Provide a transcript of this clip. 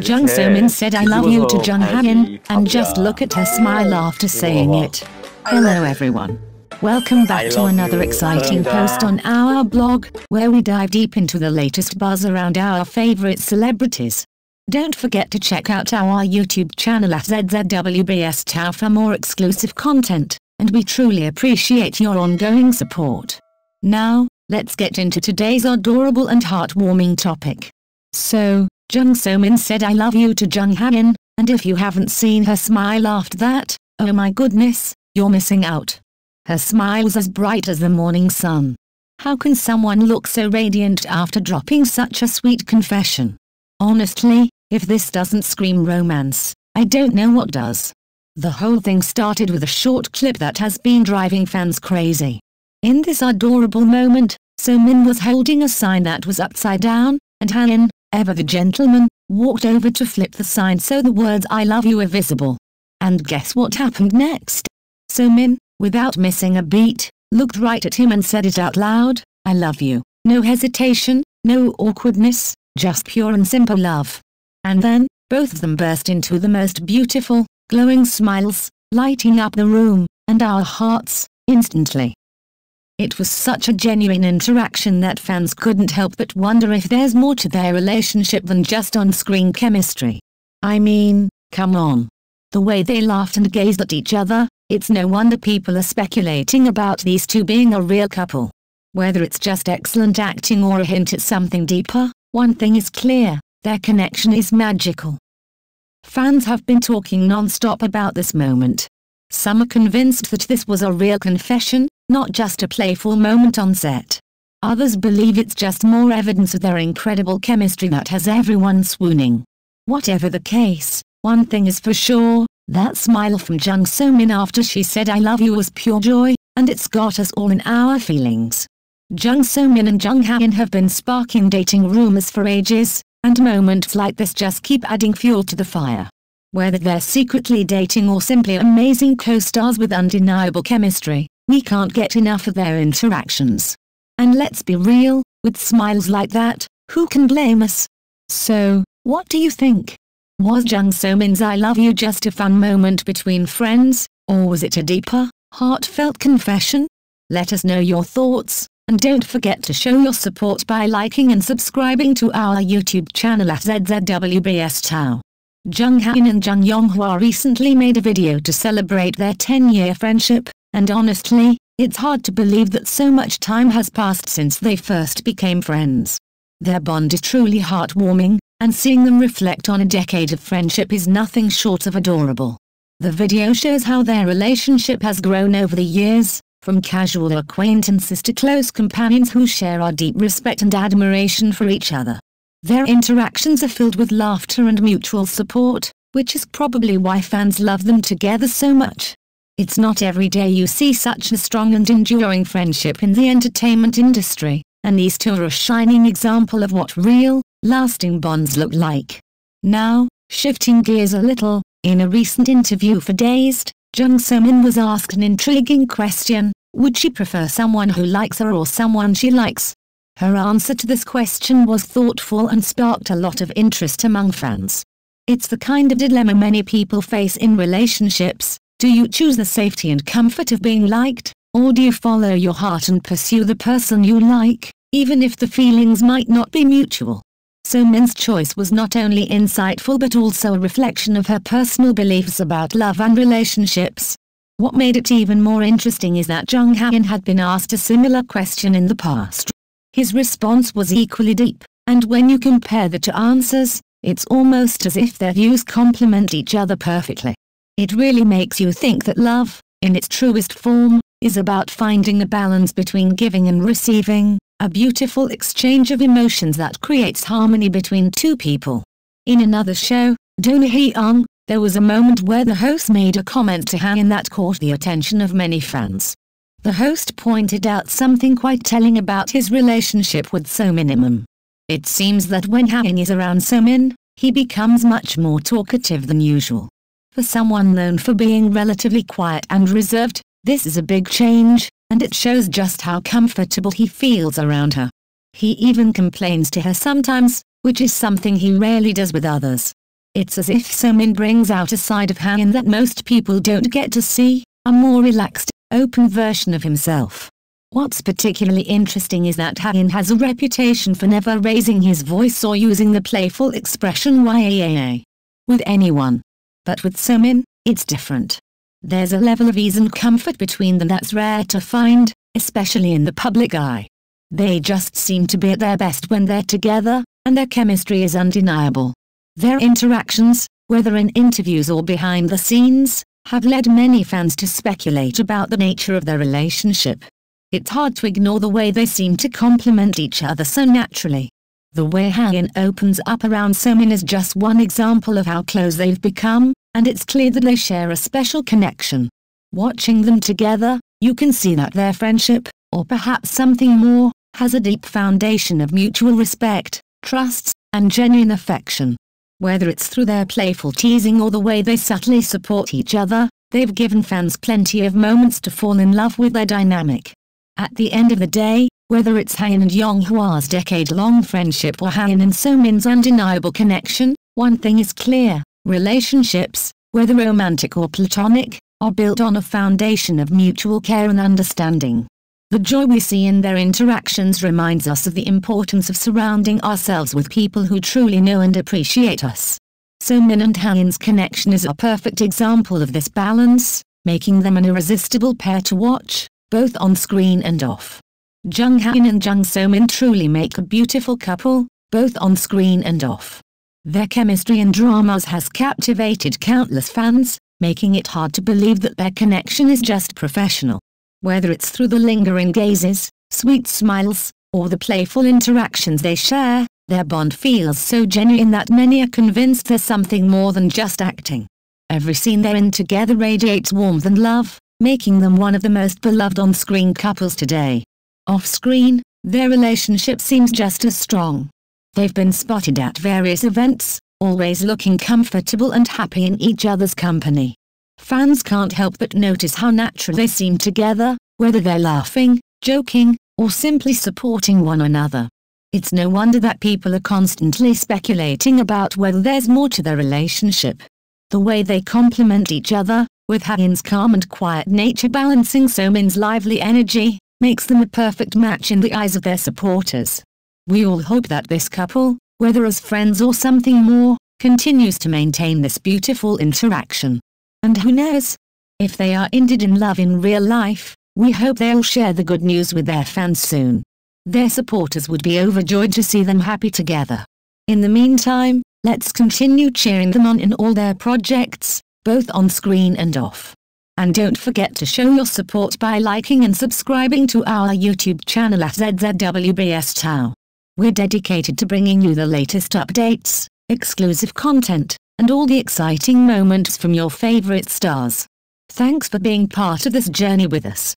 Jung So-min said I love you to Jung Hae-in, and just look at her smile after saying it. Hello everyone. Welcome back to another exciting post on our blog, where we dive deep into the latest buzz around our favorite celebrities. Don't forget to check out our YouTube channel at ZZWBS Thao for more exclusive content, and we truly appreciate your ongoing support. Now, let's get into today's adorable and heartwarming topic. So, Jung So-min said I love you to Jung Hae-in, and if you haven't seen her smile after that, oh my goodness, you're missing out. Her smile was as bright as the morning sun. How can someone look so radiant after dropping such a sweet confession? Honestly, if this doesn't scream romance, I don't know what does. The whole thing started with a short clip that has been driving fans crazy. In this adorable moment, So-min was holding a sign that was upside down, and Hae-in, ever the gentleman, walked over to flip the sign so the words I love you are visible. And guess what happened next? So-min, without missing a beat, looked right at him and said it out loud, I love you. No hesitation, no awkwardness, just pure and simple love. And then, both of them burst into the most beautiful, glowing smiles, lighting up the room, and our hearts, instantly. It was such a genuine interaction that fans couldn't help but wonder if there's more to their relationship than just on-screen chemistry. I mean, come on. The way they laughed and gazed at each other, it's no wonder people are speculating about these two being a real couple. Whether it's just excellent acting or a hint at something deeper, one thing is clear, their connection is magical. Fans have been talking non-stop about this moment. Some are convinced that this was a real confession, not just a playful moment on set. Others believe it's just more evidence of their incredible chemistry that has everyone swooning. Whatever the case, one thing is for sure, that smile from Jung So-min after she said I love you was pure joy, and it's got us all in our feelings. Jung So-min and Jung Hae-in have been sparking dating rumors for ages, and moments like this just keep adding fuel to the fire. Whether they're secretly dating or simply amazing co-stars with undeniable chemistry, we can't get enough of their interactions. And let's be real, with smiles like that, who can blame us? So, what do you think? Was Jung So-min's I love you just a fun moment between friends, or was it a deeper, heartfelt confession? Let us know your thoughts, and don't forget to show your support by liking and subscribing to our YouTube channel at ZZWBS Thao. Jung Hae-in and Jung Yonghwa recently made a video to celebrate their 10-year friendship, and honestly, it's hard to believe that so much time has passed since they first became friends. Their bond is truly heartwarming, and seeing them reflect on a decade of friendship is nothing short of adorable. The video shows how their relationship has grown over the years, from casual acquaintances to close companions who share our deep respect and admiration for each other. Their interactions are filled with laughter and mutual support, which is probably why fans love them together so much. It's not every day you see such a strong and enduring friendship in the entertainment industry, and these two are a shining example of what real, lasting bonds look like. Now, shifting gears a little, in a recent interview for Dazed, Jung So-min was asked an intriguing question, would she prefer someone who likes her or someone she likes? Her answer to this question was thoughtful and sparked a lot of interest among fans. It's the kind of dilemma many people face in relationships, do you choose the safety and comfort of being liked, or do you follow your heart and pursue the person you like, even if the feelings might not be mutual? So-min's choice was not only insightful but also a reflection of her personal beliefs about love and relationships. What made it even more interesting is that Jung Hae-in had been asked a similar question in the past. His response was equally deep, and when you compare the two answers, it's almost as if their views complement each other perfectly. It really makes you think that love, in its truest form, is about finding a balance between giving and receiving, a beautiful exchange of emotions that creates harmony between two people. In another show, Dona Hyung, there was a moment where the host made a comment to Hae-in that caught the attention of many fans. The host pointed out something quite telling about his relationship with So Minimum. It seems that when Hae-in is around So Min, he becomes much more talkative than usual. For someone known for being relatively quiet and reserved, this is a big change, and it shows just how comfortable he feels around her. He even complains to her sometimes, which is something he rarely does with others. It's as if Somin brings out a side of Han that most people don't get to see, a more relaxed, open version of himself. What's particularly interesting is that Han has a reputation for never raising his voice or using the playful expression YAA with anyone. But with Somin, it's different. There's a level of ease and comfort between them that's rare to find, especially in the public eye. They just seem to be at their best when they're together, and their chemistry is undeniable. Their interactions, whether in interviews or behind the scenes, have led many fans to speculate about the nature of their relationship. It's hard to ignore the way they seem to complement each other so naturally. The way Han opens up around Somin is just one example of how close they've become, and it's clear that they share a special connection. Watching them together, you can see that their friendship, or perhaps something more, has a deep foundation of mutual respect, trust, and genuine affection. Whether it's through their playful teasing or the way they subtly support each other, they've given fans plenty of moments to fall in love with their dynamic. At the end of the day, whether it's Han and Yonghwa's decade-long friendship or Han and Somin's undeniable connection, one thing is clear, relationships, whether romantic or platonic, are built on a foundation of mutual care and understanding. The joy we see in their interactions reminds us of the importance of surrounding ourselves with people who truly know and appreciate us. So Min and Han's connection is a perfect example of this balance, making them an irresistible pair to watch, both on screen and off. Jung Han and Jung So-min truly make a beautiful couple, both on screen and off. Their chemistry and dramas has captivated countless fans, making it hard to believe that their connection is just professional. Whether it's through the lingering gazes, sweet smiles, or the playful interactions they share, their bond feels so genuine that many are convinced there's something more than just acting. Every scene they're in together radiates warmth and love, making them one of the most beloved on-screen couples today. Off-screen, their relationship seems just as strong. They've been spotted at various events, always looking comfortable and happy in each other's company. Fans can't help but notice how natural they seem together, whether they're laughing, joking, or simply supporting one another. It's no wonder that people are constantly speculating about whether there's more to their relationship. The way they complement each other, with Han's calm and quiet nature balancing Somin's lively energy, makes them a perfect match in the eyes of their supporters. We all hope that this couple, whether as friends or something more, continues to maintain this beautiful interaction. And who knows? If they are indeed in love in real life, we hope they'll share the good news with their fans soon. Their supporters would be overjoyed to see them happy together. In the meantime, let's continue cheering them on in all their projects, both on screen and off. And don't forget to show your support by liking and subscribing to our YouTube channel at ZZWBS Thao. We're dedicated to bringing you the latest updates, exclusive content, and all the exciting moments from your favorite stars. Thanks for being part of this journey with us.